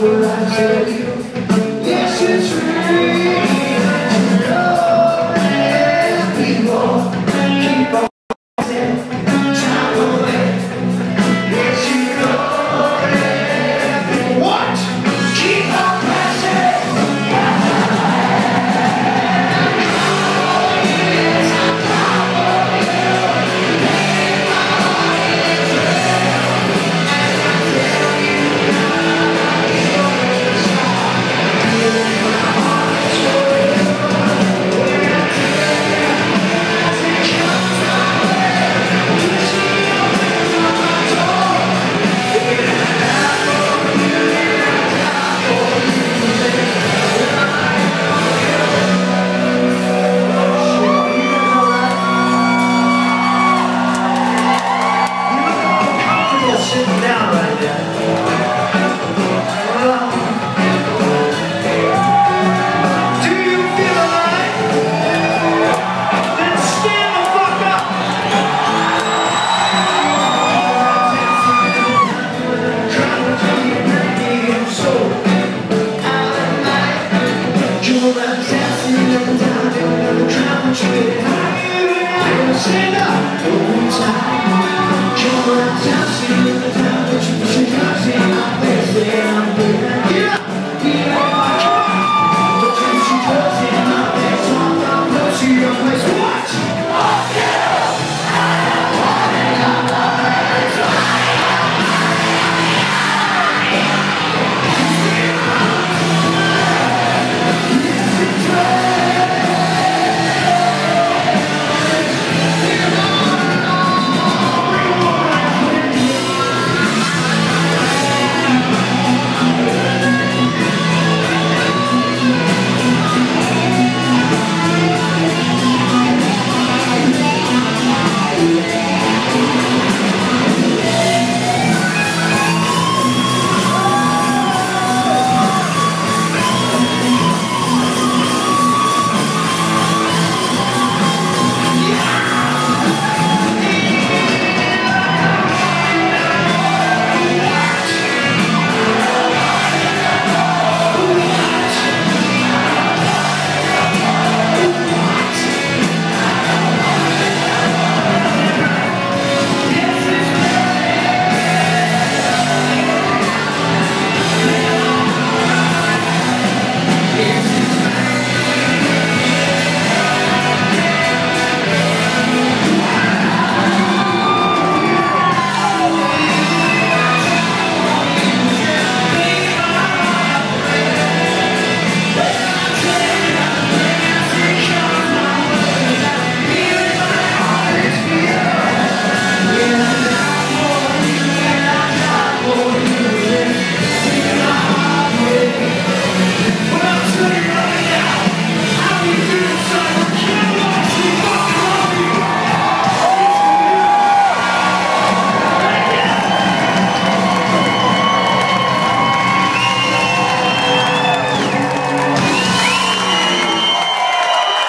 before I you enough. Oh, time, you're a